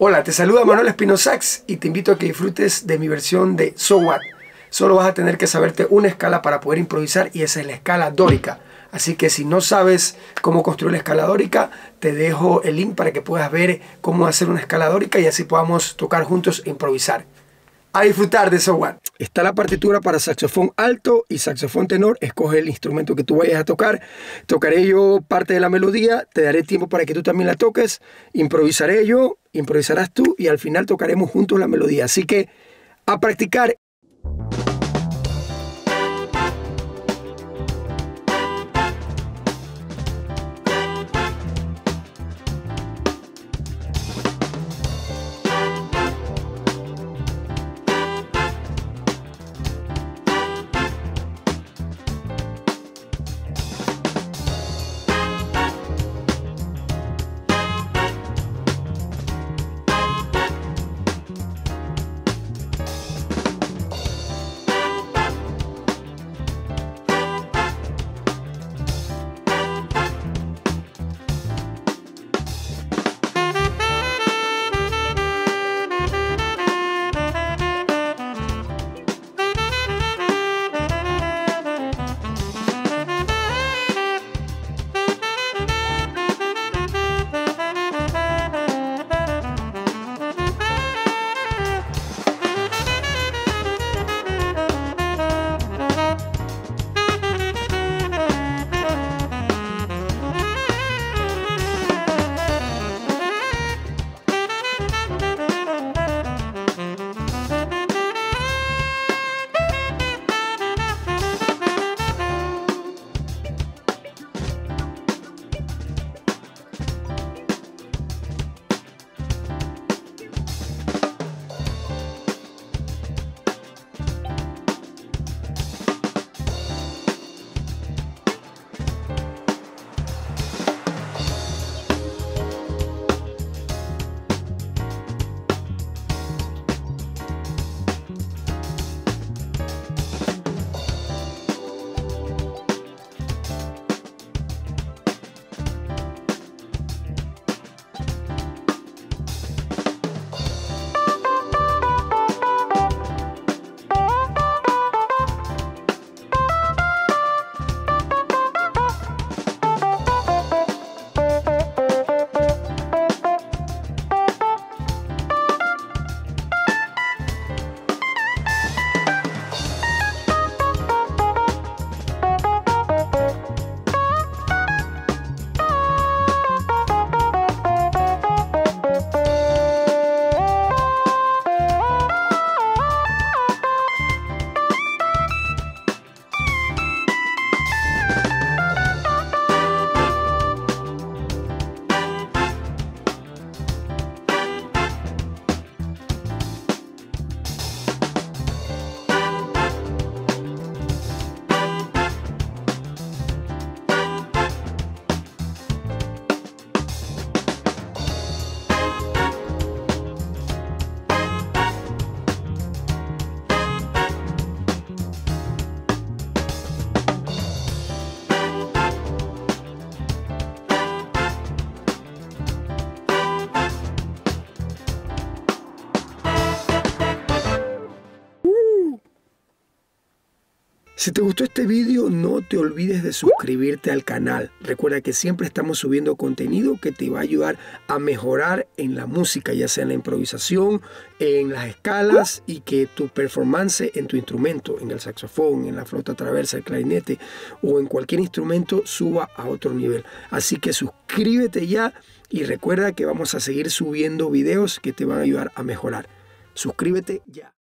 Hola, te saluda Manuel Espinosax y te invito a que disfrutes de mi versión de So What. Solo vas a tener que saberte una escala para poder improvisar y esa es la escala dórica. Así que si no sabes cómo construir la escala dórica, te dejo el link para que puedas ver cómo hacer una escala dórica y así podamos tocar juntos e improvisar. A disfrutar de So What. Está la partitura para saxofón alto y saxofón tenor. Escoge el instrumento que tú vayas a tocar. Tocaré yo parte de la melodía. Te daré tiempo para que tú también la toques. Improvisaré yo, improvisarás tú y al final tocaremos juntos la melodía. Así que a practicar. Si te gustó este vídeo, no te olvides de suscribirte al canal. Recuerda que siempre estamos subiendo contenido que te va a ayudar a mejorar en la música, ya sea en la improvisación, en las escalas y que tu performance en tu instrumento, en el saxofón, en la flauta traversa, el clarinete o en cualquier instrumento suba a otro nivel. Así que suscríbete ya y recuerda que vamos a seguir subiendo videos que te van a ayudar a mejorar. Suscríbete ya.